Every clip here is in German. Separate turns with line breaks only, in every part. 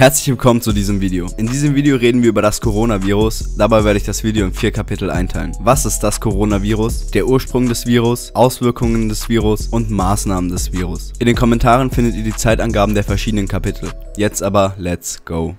Herzlich willkommen zu diesem Video. In diesem Video reden wir über das Coronavirus. Dabei werde ich das Video in vier Kapitel einteilen. Was ist das Coronavirus? Der Ursprung des Virus, Auswirkungen des Virus und Maßnahmen des Virus. In den Kommentaren findet ihr die Zeitangaben der verschiedenen Kapitel. Jetzt aber, let's go.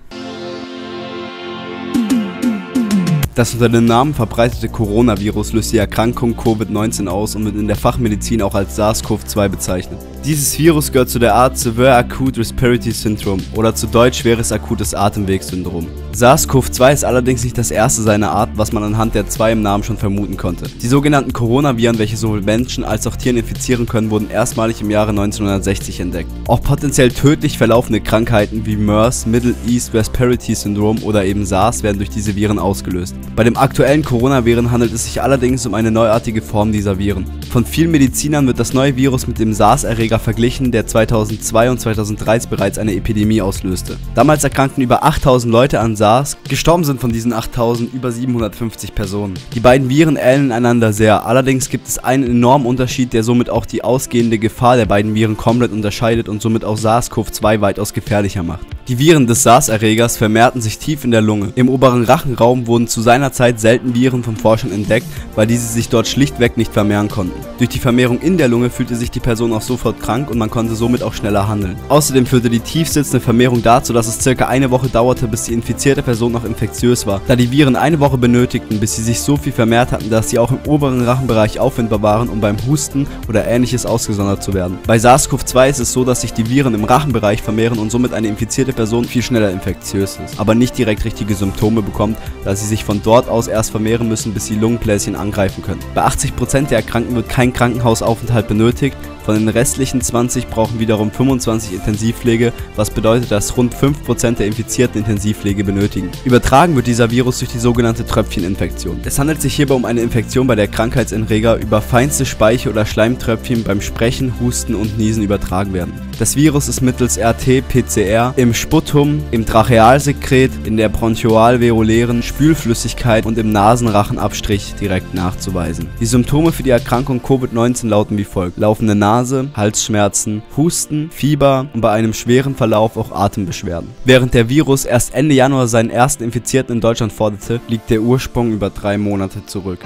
Das unter dem Namen verbreitete Coronavirus löst die Erkrankung Covid-19 aus und wird in der Fachmedizin auch als SARS-CoV-2 bezeichnet. Dieses Virus gehört zu der Art Severe Acute Respiratory Syndrome oder zu Deutsch schweres akutes Atemwegssyndrom. SARS-CoV-2 ist allerdings nicht das erste seiner Art, was man anhand der zwei im Namen schon vermuten konnte. Die sogenannten Coronaviren, welche sowohl Menschen als auch Tieren infizieren können, wurden erstmalig im Jahre 1960 entdeckt. Auch potenziell tödlich verlaufende Krankheiten wie MERS, Middle East Respiratory Syndrome oder eben SARS werden durch diese Viren ausgelöst. Bei dem aktuellen Coronaviren handelt es sich allerdings um eine neuartige Form dieser Viren. Von vielen Medizinern wird das neue Virus mit dem SARS-Erreger verglichen, der 2002 und 2003 bereits eine Epidemie auslöste. Damals erkrankten über 8000 Leute an SARS, gestorben sind von diesen 8000 über 750 Personen. Die beiden Viren ähneln einander sehr, allerdings gibt es einen enormen Unterschied, der somit auch die ausgehende Gefahr der beiden Viren komplett unterscheidet und somit auch SARS-CoV-2 weitaus gefährlicher macht. Die Viren des SARS-Erregers vermehrten sich tief in der Lunge. Im oberen Rachenraum wurden zu seiner Zeit selten Viren von Forschern entdeckt, weil diese sich dort schlichtweg nicht vermehren konnten. Durch die Vermehrung in der Lunge fühlte sich die Person auch sofort krank und man konnte somit auch schneller handeln. Außerdem führte die tiefsitzende Vermehrung dazu, dass es circa eine Woche dauerte, bis die infizierte Person noch infektiös war, da die Viren eine Woche benötigten, bis sie sich so viel vermehrt hatten, dass sie auch im oberen Rachenbereich auffindbar waren, um beim Husten oder ähnliches ausgesondert zu werden. Bei SARS-CoV-2 ist es so, dass sich die Viren im Rachenbereich vermehren und somit eine infizierte infizierte Person viel schneller infektiös ist, aber nicht direkt richtige Symptome bekommt, da sie sich von dort aus erst vermehren müssen, bis sie Lungenbläschen angreifen können. Bei 80% der Erkrankten wird kein Krankenhausaufenthalt benötigt, von den restlichen 20 brauchen wiederum 25 Intensivpflege, was bedeutet, dass rund 5% der Infizierten Intensivpflege benötigen. Übertragen wird dieser Virus durch die sogenannte Tröpfcheninfektion. Es handelt sich hierbei um eine Infektion, bei der Krankheitserreger über feinste Speiche- oder Schleimtröpfchen beim Sprechen, Husten und Niesen übertragen werden. Das Virus ist mittels RT-PCR im Sputum, im Trachealsekret, in der bronchoalveolären Spülflüssigkeit und im Nasenrachenabstrich direkt nachzuweisen. Die Symptome für die Erkrankung Covid-19 lauten wie folgt. Laufende Nase, Halsschmerzen, Husten, Fieber und bei einem schweren Verlauf auch Atembeschwerden. Während der Virus erst Ende Januar seinen ersten Infizierten in Deutschland forderte, liegt der Ursprung über drei Monate zurück.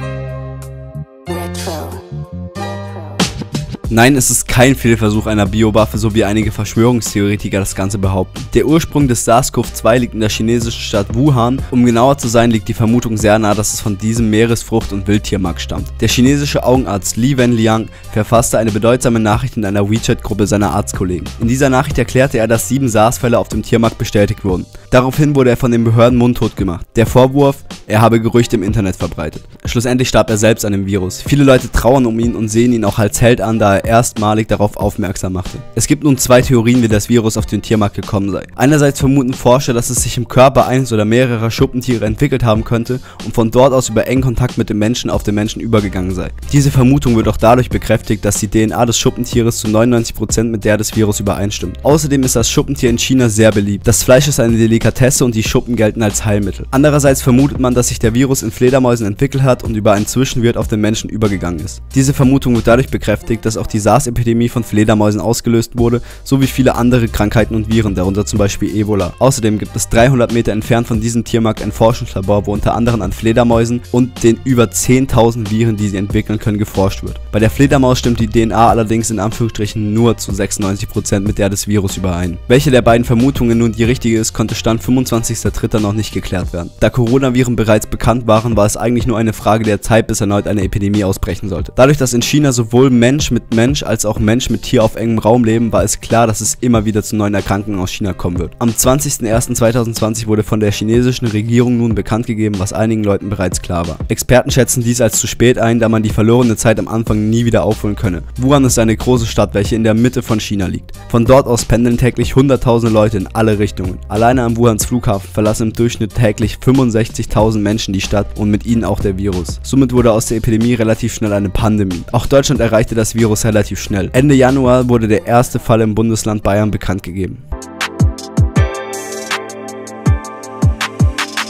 Nein, es ist kein Fehlversuch einer Biowaffe, so wie einige Verschwörungstheoretiker das Ganze behaupten. Der Ursprung des SARS-CoV-2 liegt in der chinesischen Stadt Wuhan. Um genauer zu sein, liegt die Vermutung sehr nahe, dass es von diesem Meeresfrucht- und Wildtiermarkt stammt. Der chinesische Augenarzt Li Wenliang verfasste eine bedeutsame Nachricht in einer WeChat-Gruppe seiner Arztkollegen. In dieser Nachricht erklärte er, dass sieben SARS-Fälle auf dem Tiermarkt bestätigt wurden. Daraufhin wurde er von den Behörden mundtot gemacht. Der Vorwurf, er habe Gerüchte im Internet verbreitet. Schlussendlich starb er selbst an dem Virus. Viele Leute trauern um ihn und sehen ihn auch als Held an, da er erstmalig darauf aufmerksam machte. Es gibt nun zwei Theorien, wie das Virus auf den Tiermarkt gekommen sei. Einerseits vermuten Forscher, dass es sich im Körper eines oder mehrerer Schuppentiere entwickelt haben könnte und von dort aus über engen Kontakt mit dem Menschen auf den Menschen übergegangen sei. Diese Vermutung wird auch dadurch bekräftigt, dass die DNA des Schuppentieres zu 99% mit der des Virus übereinstimmt. Außerdem ist das Schuppentier in China sehr beliebt. Das Fleisch ist eine Delikatesse und die Schuppen gelten als Heilmittel. Andererseits vermutet man, dass sich der Virus in Fledermäusen entwickelt hat und über einen Zwischenwirt auf den Menschen übergegangen ist. Diese Vermutung wird dadurch bekräftigt, dass auch die SARS-Epidemie von Fledermäusen ausgelöst wurde, sowie viele andere Krankheiten und Viren, darunter zum Beispiel Ebola. Außerdem gibt es 300 Meter entfernt von diesem Tiermarkt ein Forschungslabor, wo unter anderem an Fledermäusen und den über 10.000 Viren, die sie entwickeln können, geforscht wird. Bei der Fledermaus stimmt die DNA allerdings in Anführungsstrichen nur zu 96% mit der des Virus überein. Welche der beiden Vermutungen nun die richtige ist, konnte Stand 25.03. noch nicht geklärt werden. Da Coronaviren bereits bekannt waren, war es eigentlich nur eine Frage der Zeit, bis erneut eine Epidemie ausbrechen sollte. Dadurch, dass in China sowohl Mensch mit Mensch als auch Mensch mit Tier auf engem Raum leben, war es klar, dass es immer wieder zu neuen Erkrankungen aus China kommen wird. Am 20.01.2020 wurde von der chinesischen Regierung nun bekannt gegeben, was einigen Leuten bereits klar war. Experten schätzen dies als zu spät ein, da man die verlorene Zeit am Anfang nie wieder aufholen könne. Wuhan ist eine große Stadt, welche in der Mitte von China liegt. Von dort aus pendeln täglich hunderttausende Leute in alle Richtungen. Alleine am Wuhans Flughafen verlassen im Durchschnitt täglich 65.000 Menschen die Stadt und mit ihnen auch der Virus. Somit wurde aus der Epidemie relativ schnell eine Pandemie. Auch Deutschland erreichte das Virus relativ schnell. Ende Januar wurde der erste Fall im Bundesland Bayern bekannt gegeben.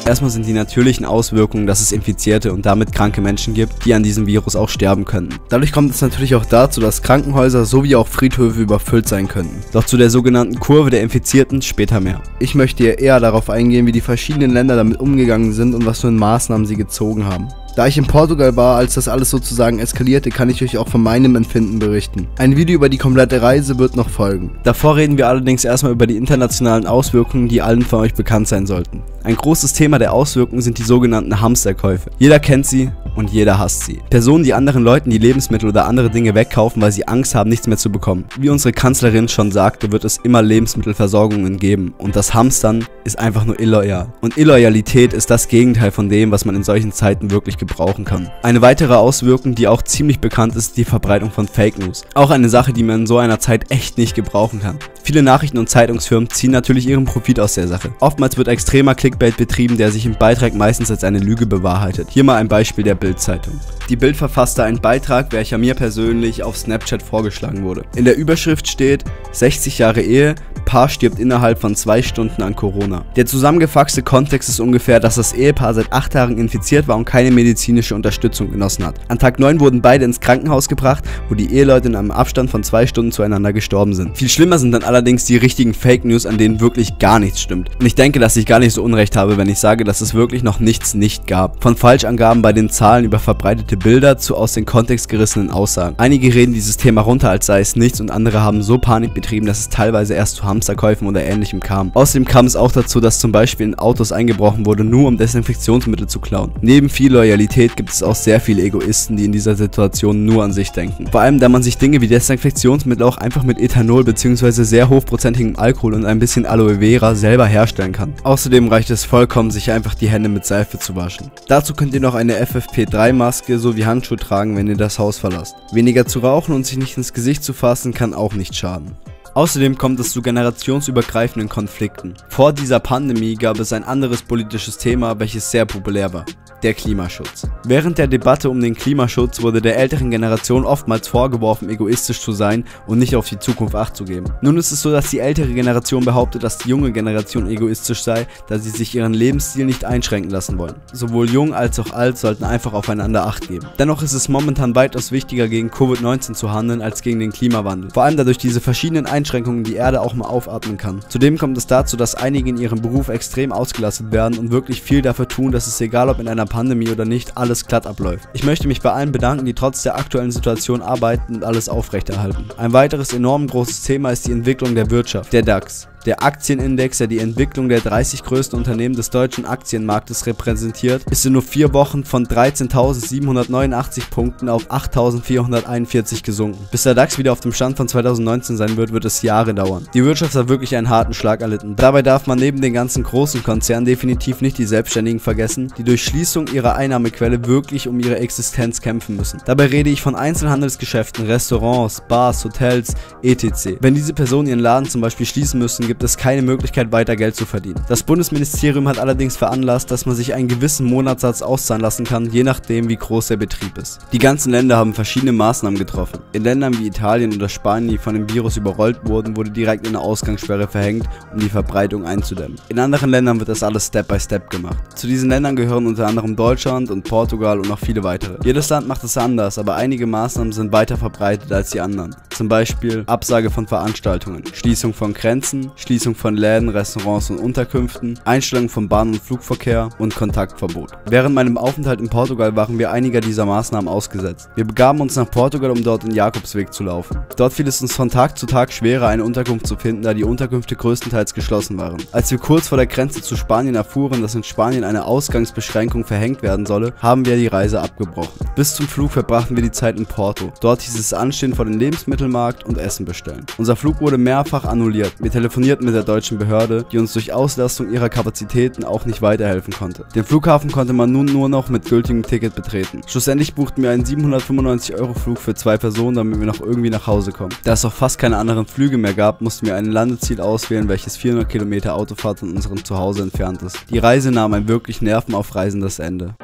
Erstmal sind die natürlichen Auswirkungen, dass es infizierte und damit kranke Menschen gibt, die an diesem Virus auch sterben können. Dadurch kommt es natürlich auch dazu, dass Krankenhäuser sowie auch Friedhöfe überfüllt sein könnten. Doch zu der sogenannten Kurve der Infizierten später mehr. Ich möchte hier eher darauf eingehen, wie die verschiedenen Länder damit umgegangen sind und was für Maßnahmen sie gezogen haben. Da ich in Portugal war, als das alles sozusagen eskalierte, kann ich euch auch von meinem Empfinden berichten. Ein Video über die komplette Reise wird noch folgen. Davor reden wir allerdings erstmal über die internationalen Auswirkungen, die allen von euch bekannt sein sollten. Ein großes Thema der Auswirkungen sind die sogenannten Hamsterkäufe. Jeder kennt sie und jeder hasst sie. Personen, die anderen Leuten die Lebensmittel oder andere Dinge wegkaufen, weil sie Angst haben, nichts mehr zu bekommen. Wie unsere Kanzlerin schon sagte, wird es immer Lebensmittelversorgungen geben und das Hamstern ist einfach nur illoyal. Und Illoyalität ist das Gegenteil von dem, was man in solchen Zeiten wirklich gebrauchen kann. Eine weitere Auswirkung, die auch ziemlich bekannt ist, die Verbreitung von Fake News. Auch eine Sache, die man in so einer Zeit echt nicht gebrauchen kann. Viele Nachrichten- und Zeitungsfirmen ziehen natürlich ihren Profit aus der Sache. Oftmals wird extremer Clickbait betrieben, der sich im Beitrag meistens als eine Lüge bewahrheitet. Hier mal ein Beispiel der Bild-Zeitung. Die Bild verfasste einen Beitrag, welcher mir persönlich auf Snapchat vorgeschlagen wurde. In der Überschrift steht 60 Jahre Ehe, Paar stirbt innerhalb von zwei Stunden an Corona. Der zusammengefaxte Kontext ist ungefähr, dass das Ehepaar seit acht Tagen infiziert war und keine medizinische Unterstützung genossen hat. An Tag 9 wurden beide ins Krankenhaus gebracht, wo die Eheleute in einem Abstand von zwei Stunden zueinander gestorben sind. Viel schlimmer sind dann allerdings die richtigen Fake News, an denen wirklich gar nichts stimmt. Und ich denke, dass ich gar nicht so unrecht habe, wenn ich sage, dass es wirklich noch nichts nicht gab. Von Falschangaben bei den Zahlen über verbreitete Bilder zu aus dem Kontext gerissenen Aussagen. Einige reden dieses Thema runter, als sei es nichts und andere haben so Panik betrieben, dass es teilweise erst zu Hamsterkäufen oder ähnlichem kam. Außerdem kam es auch dazu, dass zum Beispiel in Autos eingebrochen wurde, nur um Desinfektionsmittel zu klauen. Neben viel Loyalität gibt es auch sehr viele Egoisten, die in dieser Situation nur an sich denken. Vor allem, da man sich Dinge wie Desinfektionsmittel auch einfach mit Ethanol bzw. sehr hochprozentigem Alkohol und ein bisschen Aloe Vera selber herstellen kann. Außerdem reicht es vollkommen, sich einfach die Hände mit Seife zu waschen. Dazu könnt ihr noch eine FFP3-Maske sowie Handschuhe tragen, wenn ihr das Haus verlasst. Weniger zu rauchen und sich nicht ins Gesicht zu fassen kann auch nicht schaden. Außerdem kommt es zu generationsübergreifenden Konflikten. Vor dieser Pandemie gab es ein anderes politisches Thema, welches sehr populär war der Klimaschutz. Während der Debatte um den Klimaschutz wurde der älteren Generation oftmals vorgeworfen, egoistisch zu sein und nicht auf die Zukunft acht zu geben. Nun ist es so, dass die ältere Generation behauptet, dass die junge Generation egoistisch sei, da sie sich ihren Lebensstil nicht einschränken lassen wollen. Sowohl jung als auch alt sollten einfach aufeinander acht geben. Dennoch ist es momentan weitaus wichtiger, gegen Covid-19 zu handeln, als gegen den Klimawandel. Vor allem dadurch diese verschiedenen Einschränkungen die Erde auch mal aufatmen kann. Zudem kommt es dazu, dass einige in ihrem Beruf extrem ausgelastet werden und wirklich viel dafür tun, dass es egal ob in einer Pandemie oder nicht, alles glatt abläuft. Ich möchte mich bei allen bedanken, die trotz der aktuellen Situation arbeiten und alles aufrechterhalten. Ein weiteres enorm großes Thema ist die Entwicklung der Wirtschaft, der DAX. Der Aktienindex, der die Entwicklung der 30 größten Unternehmen des deutschen Aktienmarktes repräsentiert, ist in nur vier Wochen von 13.789 Punkten auf 8.441 gesunken. Bis der DAX wieder auf dem Stand von 2019 sein wird, wird es Jahre dauern. Die Wirtschaft hat wirklich einen harten Schlag erlitten. Dabei darf man neben den ganzen großen Konzernen definitiv nicht die Selbstständigen vergessen, die durch Schließung ihrer Einnahmequelle wirklich um ihre Existenz kämpfen müssen. Dabei rede ich von Einzelhandelsgeschäften, Restaurants, Bars, Hotels, etc. Wenn diese Personen ihren Laden zum Beispiel schließen müssen, gibt es keine Möglichkeit weiter Geld zu verdienen. Das Bundesministerium hat allerdings veranlasst, dass man sich einen gewissen Monatssatz auszahlen lassen kann, je nachdem wie groß der Betrieb ist. Die ganzen Länder haben verschiedene Maßnahmen getroffen. In Ländern wie Italien oder Spanien, die von dem Virus überrollt wurden, wurde direkt eine Ausgangssperre verhängt, um die Verbreitung einzudämmen. In anderen Ländern wird das alles Step by Step gemacht. Zu diesen Ländern gehören unter anderem Deutschland und Portugal und noch viele weitere. Jedes Land macht es anders, aber einige Maßnahmen sind weiter verbreitet als die anderen. Zum Beispiel Absage von Veranstaltungen, Schließung von Grenzen, Schließung von Läden, Restaurants und Unterkünften, Einstellung von Bahn- und Flugverkehr und Kontaktverbot. Während meinem Aufenthalt in Portugal waren wir einiger dieser Maßnahmen ausgesetzt. Wir begaben uns nach Portugal, um dort den Jakobsweg zu laufen. Dort fiel es uns von Tag zu Tag schwerer, eine Unterkunft zu finden, da die Unterkünfte größtenteils geschlossen waren. Als wir kurz vor der Grenze zu Spanien erfuhren, dass in Spanien eine Ausgangsbeschränkung verhängt werden solle, haben wir die Reise abgebrochen. Bis zum Flug verbrachten wir die Zeit in Porto. Dort hieß es anstehen vor den Lebensmittelmarkt und Essen bestellen. Unser Flug wurde mehrfach annulliert. Wir telefonierten mit der deutschen Behörde, die uns durch Auslastung ihrer Kapazitäten auch nicht weiterhelfen konnte. Den Flughafen konnte man nun nur noch mit gültigem Ticket betreten. Schlussendlich buchten wir einen 795 Euro Flug für zwei Personen, damit wir noch irgendwie nach Hause kommen. Da es auch fast keine anderen Flüge mehr gab, mussten wir ein Landeziel auswählen, welches 400 Kilometer Autofahrt von unserem Zuhause entfernt ist. Die Reise nahm ein wirklich nervenaufreisendes Ende.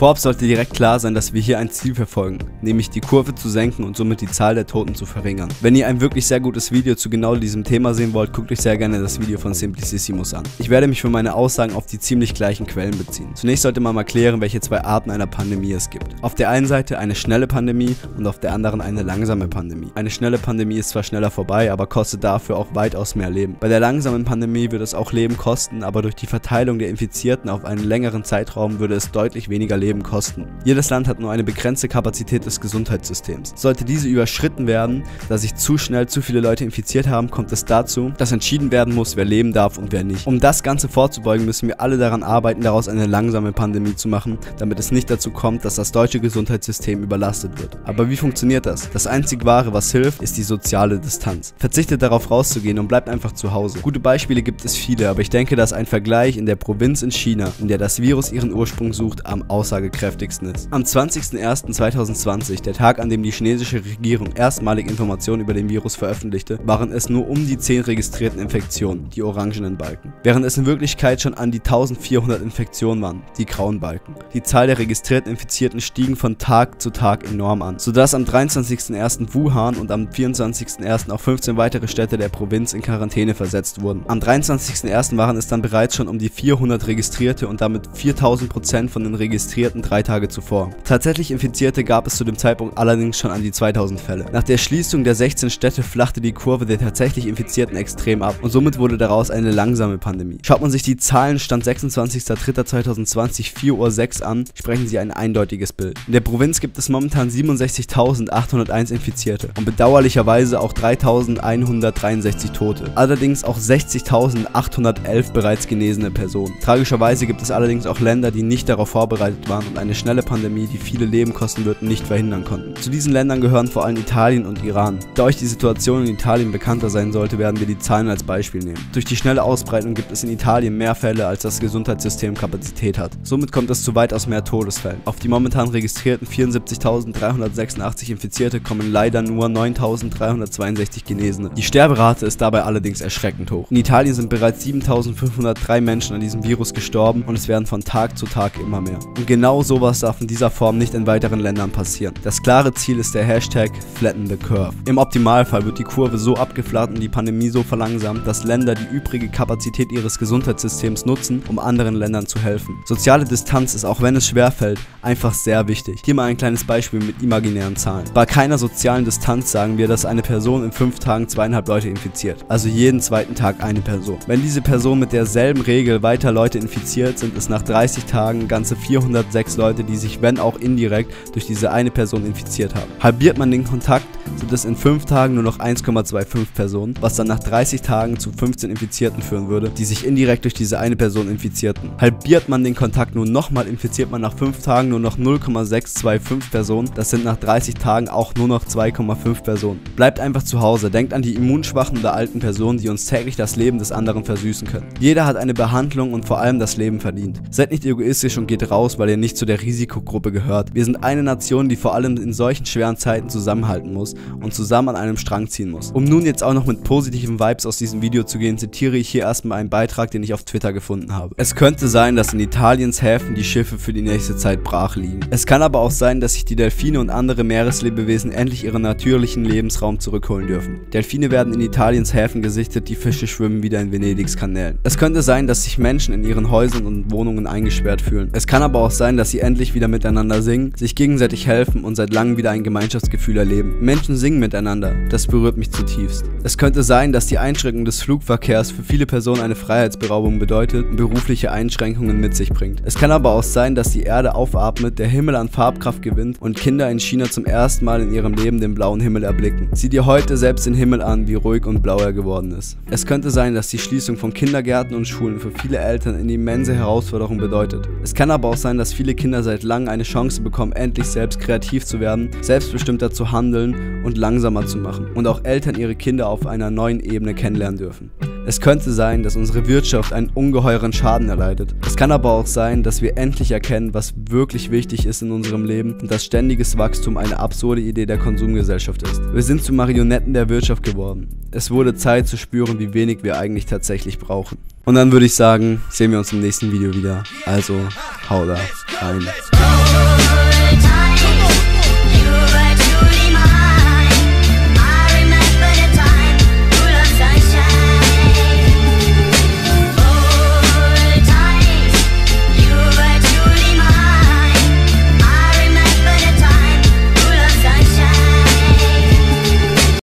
Vorab sollte direkt klar sein, dass wir hier ein Ziel verfolgen. nämlich die Kurve zu senken und somit die Zahl der Toten zu verringern. Wenn ihr ein wirklich sehr gutes Video zu genau diesem Thema sehen wollt, guckt euch sehr gerne das Video von Simplicissimus an. Ich werde mich für meine Aussagen auf die ziemlich gleichen Quellen beziehen. Zunächst sollte man mal klären, welche zwei Arten einer Pandemie es gibt. Auf der einen Seite eine schnelle Pandemie und auf der anderen eine langsame Pandemie. Eine schnelle Pandemie ist zwar schneller vorbei, aber kostet dafür auch weitaus mehr Leben. Bei der langsamen Pandemie wird es auch Leben kosten, aber durch die Verteilung der Infizierten auf einen längeren Zeitraum würde es deutlich weniger Leben kosten. Jedes Land hat nur eine begrenzte Kapazität des Gesundheitssystems. Sollte diese überschritten werden, da sich zu schnell zu viele Leute infiziert haben, kommt es dazu, dass entschieden werden muss, wer leben darf und wer nicht. Um das Ganze vorzubeugen, müssen wir alle daran arbeiten, daraus eine langsame Pandemie zu machen, damit es nicht dazu kommt, dass das deutsche Gesundheitssystem überlastet wird. Aber wie funktioniert das? Das einzig wahre, was hilft, ist die soziale Distanz. Verzichtet darauf rauszugehen und bleibt einfach zu Hause. Gute Beispiele gibt es viele, aber ich denke, dass ein Vergleich in der Provinz in China, in der das Virus ihren Ursprung sucht, am aussagekräftigsten ist. Am 20.01.2020, der Tag, an dem die chinesische Regierung erstmalig Informationen über den Virus veröffentlichte, waren es nur um die 10 registrierten Infektionen, die orangenen Balken. Während es in Wirklichkeit schon an die 1400 Infektionen waren, die grauen Balken. Die Zahl der registrierten Infizierten stiegen von Tag zu Tag enorm an, sodass am 23.01. Wuhan und am 24.01. auch 15 weitere Städte der Provinz in Quarantäne versetzt wurden. Am 23.01. waren es dann bereits schon um die 400 Registrierte und damit 4000 Prozent von den Registrierten drei Tage zuvor. Tatsächlich Infizierte gab es zu dem Zeitpunkt allerdings schon an die 2000 Fälle. Nach der Schließung der 16 Städte flachte die Kurve der tatsächlich Infizierten extrem ab und somit wurde daraus eine langsame Pandemie. Schaut man sich die Zahlen Stand 26.03.2020 4.06 Uhr an, sprechen sie ein eindeutiges Bild. In der Provinz gibt es momentan 67.801 Infizierte und bedauerlicherweise auch 3.163 Tote. Allerdings auch 60.811 bereits genesene Personen. Tragischerweise gibt es allerdings auch Länder, die nicht darauf vorbereitet waren und eine schnelle Pandemie, die viele Leben kosten wird, nicht verhindern konnten. Zu diesen Ländern gehören vor allem Italien und Iran. Da euch die Situation in Italien bekannter sein sollte, werden wir die Zahlen als Beispiel nehmen. Durch die schnelle Ausbreitung gibt es in Italien mehr Fälle, als das Gesundheitssystem Kapazität hat. Somit kommt es zu weitaus mehr Todesfällen. Auf die momentan registrierten 74.386 Infizierte kommen leider nur 9.362 Genesene. Die Sterberate ist dabei allerdings erschreckend hoch. In Italien sind bereits 7.503 Menschen an diesem Virus gestorben und es werden von Tag zu Tag immer mehr. Und genau sowas darf in dieser Form nicht in weiteren Ländern passieren. Das klare Ziel ist der Hashtag Flatten the Curve. Im Optimalfall wird die Kurve so abgeflacht und die Pandemie so verlangsamt, dass Länder die übrige Kapazität ihres Gesundheitssystems nutzen, um anderen Ländern zu helfen. Soziale Distanz ist, auch wenn es schwerfällt, einfach sehr wichtig. Hier mal ein kleines Beispiel mit imaginären Zahlen. Bei keiner sozialen Distanz sagen wir, dass eine Person in fünf Tagen zweieinhalb Leute infiziert. Also jeden zweiten Tag eine Person. Wenn diese Person mit derselben Regel weiter Leute infiziert, sind es nach 30 Tagen ganze 406 Leute, die sich, wenn auch indirekt, durch diese eine Person infiziert haben. Halbiert man den Kontakt, sind es in 5 Tagen nur noch 1,25 Personen, was dann nach 30 Tagen zu 15 Infizierten führen würde, die sich indirekt durch diese eine Person infizierten. Halbiert man den Kontakt nur nochmal, infiziert man nach 5 Tagen nur noch 0,625 Personen, das sind nach 30 Tagen auch nur noch 2,5 Personen. Bleibt einfach zu Hause, denkt an die immunschwachen oder alten Personen, die uns täglich das Leben des anderen versüßen können. Jeder hat eine Behandlung und vor allem das Leben verdient. Seid nicht egoistisch und geht raus, weil ihr nicht zu der Risikogruppe gehört. Wir sind eine Nation, die vor allem in solchen schweren Zeiten zusammenhalten muss und zusammen an einem Strang ziehen muss. Um nun jetzt auch noch mit positiven Vibes aus diesem Video zu gehen, zitiere ich hier erstmal einen Beitrag, den ich auf Twitter gefunden habe. Es könnte sein, dass in Italiens Häfen die Schiffe für die nächste Zeit brach liegen. Es kann aber auch sein, dass sich die Delfine und andere Meereslebewesen endlich ihren natürlichen Lebensraum zurückholen dürfen. Delfine werden in Italiens Häfen gesichtet, die Fische schwimmen wieder in Venedigs Kanälen. Es könnte sein, dass sich Menschen in ihren Häusern und Wohnungen eingesperrt fühlen. Es kann aber auch sein, dass sie endlich wieder miteinander singen, sich gegenseitig helfen und seit langem wieder ein Gemeinschaftsgefühl erleben. Menschen singen miteinander. Das berührt mich zutiefst. Es könnte sein, dass die Einschränkung des Flugverkehrs für viele Personen eine Freiheitsberaubung bedeutet und berufliche Einschränkungen mit sich bringt. Es kann aber auch sein, dass die Erde aufatmet, der Himmel an Farbkraft gewinnt und Kinder in China zum ersten Mal in ihrem Leben den blauen Himmel erblicken. Sieh dir heute selbst den Himmel an, wie ruhig und blau er geworden ist. Es könnte sein, dass die Schließung von Kindergärten und Schulen für viele Eltern eine immense Herausforderung bedeutet. Es kann aber auch sein, dass viele Kinder seit langem eine Chance bekommen, endlich selbst kreativ zu werden, selbstbestimmter zu handeln und langsamer zu machen und auch Eltern ihre Kinder auf einer neuen Ebene kennenlernen dürfen. Es könnte sein, dass unsere Wirtschaft einen ungeheuren Schaden erleidet. Es kann aber auch sein, dass wir endlich erkennen, was wirklich wichtig ist in unserem Leben und dass ständiges Wachstum eine absurde Idee der Konsumgesellschaft ist. Wir sind zu Marionetten der Wirtschaft geworden. Es wurde Zeit zu spüren, wie wenig wir eigentlich tatsächlich brauchen. Und dann würde ich sagen, sehen wir uns im nächsten Video wieder. Also, hau da rein.